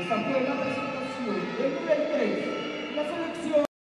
Esta fue la presentación del nivel 3, la selección.